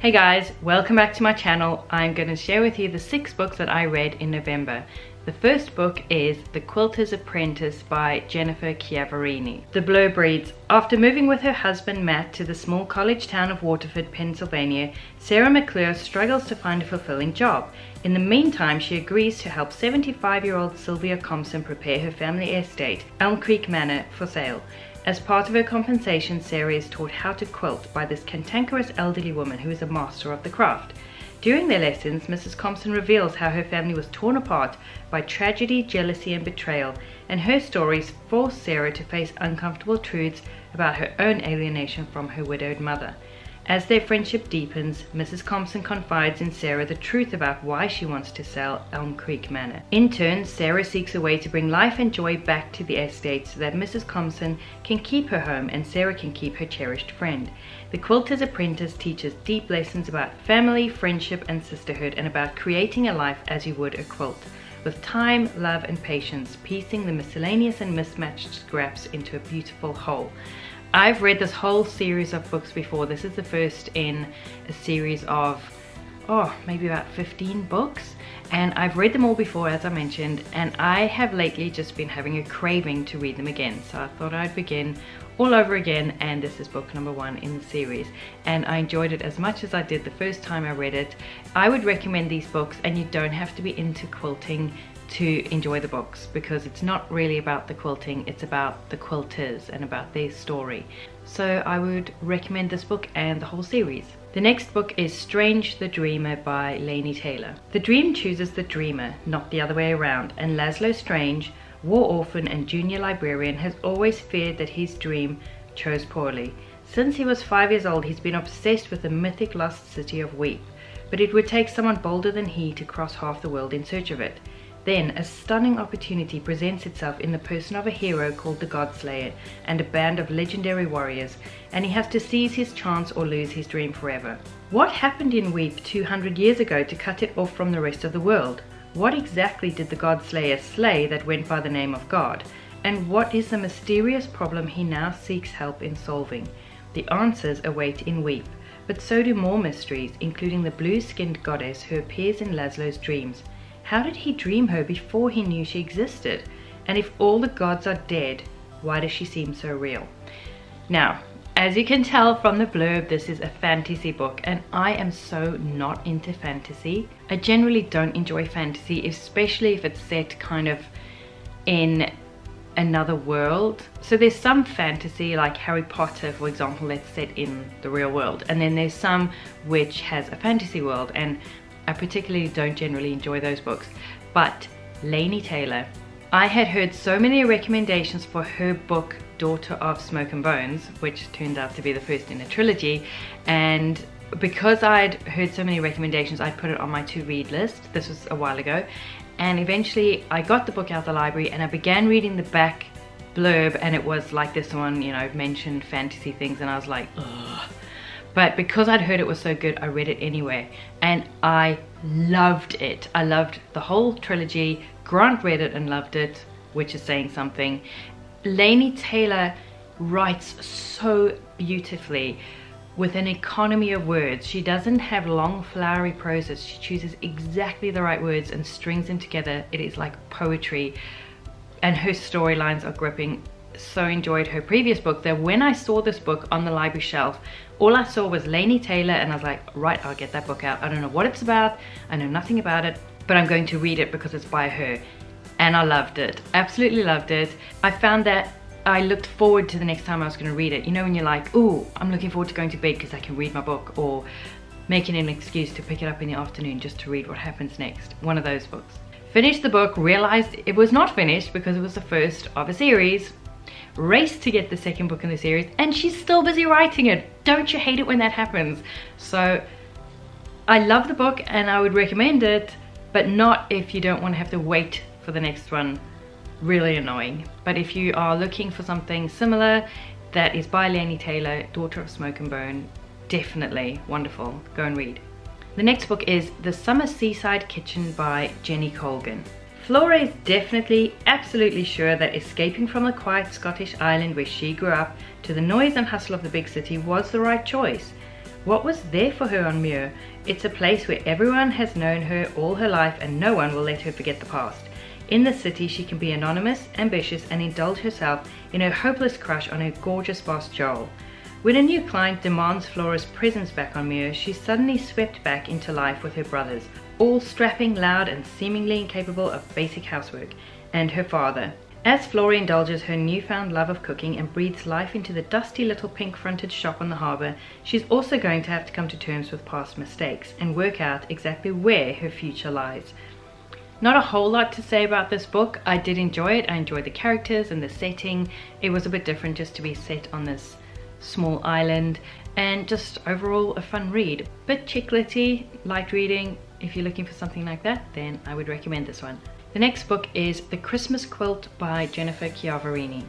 Hey guys, welcome back to my channel. I'm going to share with you the six books that I read in November. The first book is The Quilter's Apprentice by Jennifer Chiaverini. The blurb Breeds. After moving with her husband Matt to the small college town of Waterford, Pennsylvania, Sarah McClure struggles to find a fulfilling job. In the meantime, she agrees to help 75-year-old Sylvia Compson prepare her family estate, Elm Creek Manor, for sale. As part of her compensation, Sarah is taught how to quilt by this cantankerous elderly woman who is a master of the craft. During their lessons, Mrs. Compson reveals how her family was torn apart by tragedy, jealousy, and betrayal, and her stories force Sarah to face uncomfortable truths about her own alienation from her widowed mother. As their friendship deepens, Mrs. Compson confides in Sarah the truth about why she wants to sell Elm Creek Manor. In turn, Sarah seeks a way to bring life and joy back to the estate so that Mrs. Compson can keep her home and Sarah can keep her cherished friend. The Quilter's Apprentice teaches deep lessons about family, friendship, and sisterhood and about creating a life as you would a quilt with time, love, and patience, piecing the miscellaneous and mismatched scraps into a beautiful whole. I've read this whole series of books before. This is the first in a series of, oh, maybe about 15 books. And I've read them all before, as I mentioned, and I have lately just been having a craving to read them again. So I thought I'd begin all over again, and this is book number one in the series. And I enjoyed it as much as I did the first time I read it. I would recommend these books, and you don't have to be into quilting to enjoy the books because it's not really about the quilting, it's about the quilters and about their story. So I would recommend this book and the whole series. The next book is Strange the Dreamer by Laini Taylor. The dream chooses the dreamer, not the other way around, and Laszlo Strange, war orphan and junior librarian, has always feared that his dream chose poorly. Since he was five years old, he's been obsessed with the mythic lost city of Weep, but it would take someone bolder than he to cross half the world in search of it. Then a stunning opportunity presents itself in the person of a hero called the Godslayer and a band of legendary warriors, and he has to seize his chance or lose his dream forever. What happened in Weep 200 years ago to cut it off from the rest of the world? What exactly did the Godslayer slay that went by the name of God? And what is the mysterious problem he now seeks help in solving? The answers await in Weep, but so do more mysteries, including the blue-skinned goddess who appears in Laszlo's dreams. How did he dream her before he knew she existed? And if all the gods are dead, why does she seem so real? Now, as you can tell from the blurb, this is a fantasy book and I am so not into fantasy. I generally don't enjoy fantasy, especially if it's set kind of in another world. So there's some fantasy like Harry Potter, for example, that's set in the real world. And then there's some which has a fantasy world. And I particularly don't generally enjoy those books. But Laini Taylor, I had heard so many recommendations for her book Daughter of Smoke and Bones, which turned out to be the first in a trilogy, and because I'd heard so many recommendations, I put it on my to-read list. This was a while ago, and eventually I got the book out of the library and I began reading the back blurb, and it was like this one, you know, mentioned fantasy things, and I was like, ugh but because I'd heard it was so good, I read it anyway. And I loved it. I loved the whole trilogy. Grant read it and loved it, which is saying something. Laini Taylor writes so beautifully with an economy of words. She doesn't have long flowery proses. She chooses exactly the right words and strings them together. It is like poetry and her storylines are gripping so enjoyed her previous book that when I saw this book on the library shelf, all I saw was Laini Taylor and I was like, right, I'll get that book out. I don't know what it's about. I know nothing about it, but I'm going to read it because it's by her. And I loved it, absolutely loved it. I found that I looked forward to the next time I was gonna read it. You know when you're like, oh, I'm looking forward to going to bed because I can read my book or making an excuse to pick it up in the afternoon just to read what happens next. One of those books. Finished the book, realized it was not finished because it was the first of a series raced to get the second book in the series and she's still busy writing it. Don't you hate it when that happens? So I love the book and I would recommend it, but not if you don't want to have to wait for the next one. Really annoying. But if you are looking for something similar that is by Laini Taylor, Daughter of Smoke and Bone, definitely wonderful. Go and read. The next book is The Summer Seaside Kitchen by Jenny Colgan. Flora is definitely, absolutely sure that escaping from the quiet Scottish island where she grew up to the noise and hustle of the big city was the right choice. What was there for her on Mure? It's a place where everyone has known her all her life and no one will let her forget the past. In the city, she can be anonymous, ambitious, and indulge herself in her hopeless crush on her gorgeous boss Joel. When a new client demands Flora's presence back on Mure, she's suddenly swept back into life with her brothers, all strapping, loud, and seemingly incapable of basic housework, and her father. As Flora indulges her newfound love of cooking and breathes life into the dusty little pink-fronted shop on the harbour, she's also going to have to come to terms with past mistakes and work out exactly where her future lies. Not a whole lot to say about this book. I did enjoy it. I enjoyed the characters and the setting. It was a bit different just to be set on this small island and just overall a fun read. Bit chiclety, light reading. If you're looking for something like that, then I would recommend this one. The next book is The Christmas Quilt by Jennifer Chiaverini.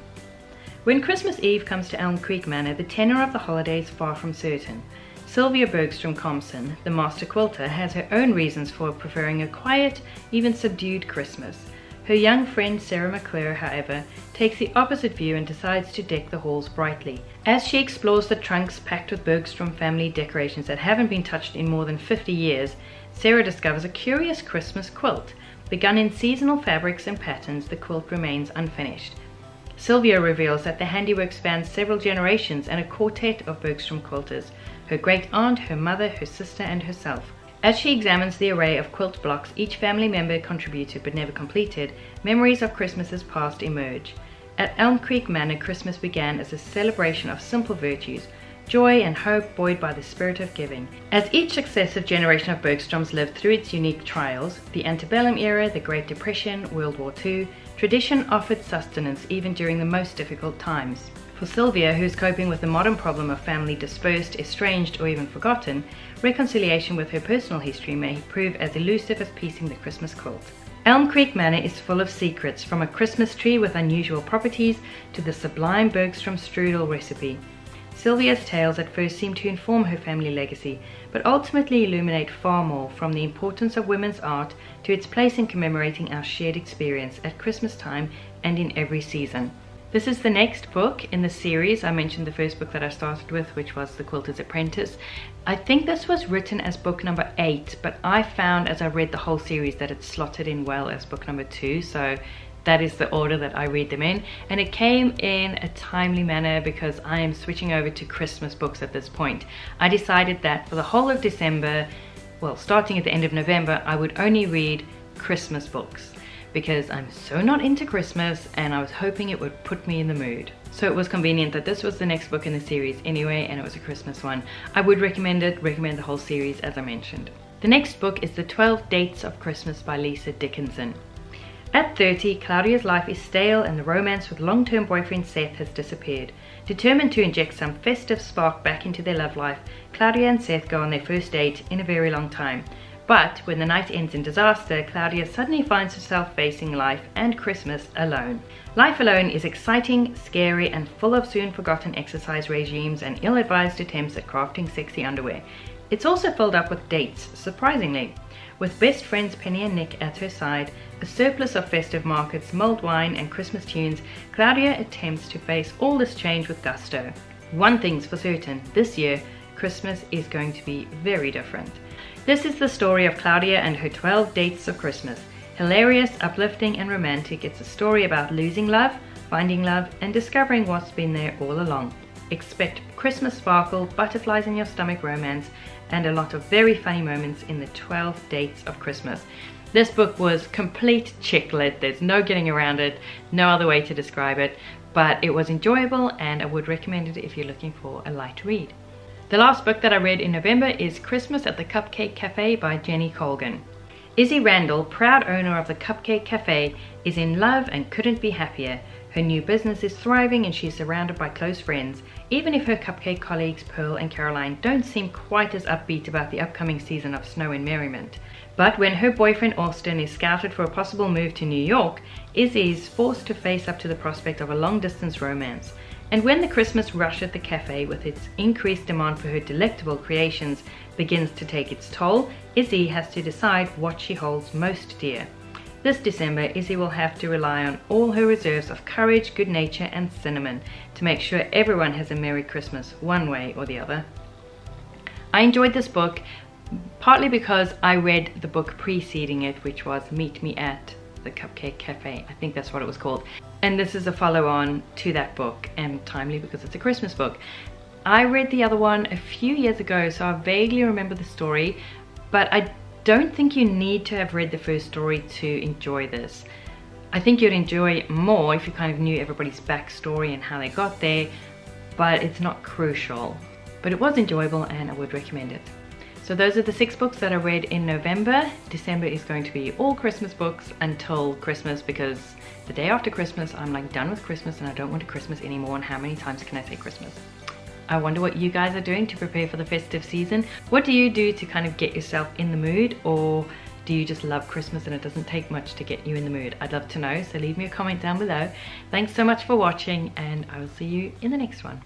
When Christmas Eve comes to Elm Creek Manor, the tenor of the holiday is far from certain. Sylvia Bergstrom Compson, the master quilter, has her own reasons for preferring a quiet, even subdued Christmas. Her young friend Sarah McClure, however, takes the opposite view and decides to deck the halls brightly. As she explores the trunks packed with Bergstrom family decorations that haven't been touched in more than 50 years, Sarah discovers a curious Christmas quilt. Begun in seasonal fabrics and patterns, the quilt remains unfinished. Sylvia reveals that the handiwork spans several generations and a quartet of Bergstrom quilters, her great aunt, her mother, her sister, and herself. As she examines the array of quilt blocks each family member contributed but never completed, memories of Christmases past emerge. At Elm Creek Manor, Christmas began as a celebration of simple virtues, joy and hope buoyed by the spirit of giving. As each successive generation of Bergstroms lived through its unique trials, the antebellum era, the Great Depression, World War II, tradition offered sustenance even during the most difficult times. For Sylvia, who's coping with the modern problem of family dispersed, estranged, or even forgotten, reconciliation with her personal history may prove as elusive as piecing the Christmas quilt. Elm Creek Manor is full of secrets, from a Christmas tree with unusual properties to the sublime Bergstrom strudel recipe. Sylvia's tales at first seem to inform her family legacy, but ultimately illuminate far more from the importance of women's art to its place in commemorating our shared experience at Christmas time and in every season. This is the next book in the series. I mentioned the first book that I started with, which was The Quilter's Apprentice. I think this was written as book number eight, but I found as I read the whole series that it slotted in well as book number two. So that is the order that I read them in. And it came in a timely manner because I am switching over to Christmas books at this point. I decided that for the whole of December, well, starting at the end of November, I would only read Christmas books because I'm so not into Christmas and I was hoping it would put me in the mood. So it was convenient that this was the next book in the series anyway and it was a Christmas one. I would recommend it, recommend the whole series as I mentioned. The next book is The 12 Dates of Christmas by Lisa Dickenson. At 30, Claudia's life is stale and the romance with long-term boyfriend Seth has disappeared. Determined to inject some festive spark back into their love life, Claudia and Seth go on their first date in a very long time. But when the night ends in disaster, Claudia suddenly finds herself facing life and Christmas alone. Life alone is exciting, scary, and full of soon forgotten exercise regimes and ill advised attempts at crafting sexy underwear. It's also filled up with dates, surprisingly. With best friends Penny and Nick at her side, a surplus of festive markets, mulled wine, and Christmas tunes, Claudia attempts to face all this change with gusto. One thing's for certain this year, Christmas is going to be very different. This is the story of Claudia and her 12 dates of Christmas. Hilarious, uplifting, and romantic, it's a story about losing love, finding love, and discovering what's been there all along. Expect Christmas sparkle, butterflies in your stomach romance, and a lot of very funny moments in the 12 dates of Christmas. This book was complete chick lit, there's no getting around it, no other way to describe it, but it was enjoyable and I would recommend it if you're looking for a light read. The last book that I read in November is Christmas at the Cupcake Cafe by Jenny Colgan. Izzy Randall, proud owner of the Cupcake Cafe, is in love and couldn't be happier. Her new business is thriving and she's surrounded by close friends, even if her cupcake colleagues Pearl and Caroline don't seem quite as upbeat about the upcoming season of snow and merriment. But when her boyfriend Austin is scouted for a possible move to New York, Izzy is forced to face up to the prospect of a long distance romance. And when the Christmas rush at the cafe with its increased demand for her delectable creations begins to take its toll, Izzy has to decide what she holds most dear. This December, Izzy will have to rely on all her reserves of courage, good nature, and cinnamon to make sure everyone has a Merry Christmas one way or the other. I enjoyed this book partly because I read the book preceding it, which was Meet Me at the Cupcake Cafe. I think that's what it was called. And this is a follow-on to that book and timely because it's a Christmas book. I read the other one a few years ago, so I vaguely remember the story, but I don't think you need to have read the first story to enjoy this. I think you'd enjoy more if you kind of knew everybody's backstory and how they got there, but it's not crucial. But it was enjoyable and I would recommend it. So those are the six books that I read in November. December is going to be all Christmas books until Christmas because the day after Christmas I'm like done with Christmas and I don't want a Christmas anymore and how many times can I say Christmas? I wonder what you guys are doing to prepare for the festive season. What do you do to kind of get yourself in the mood or do you just love Christmas and it doesn't take much to get you in the mood? I'd love to know, so leave me a comment down below. Thanks so much for watching and I will see you in the next one.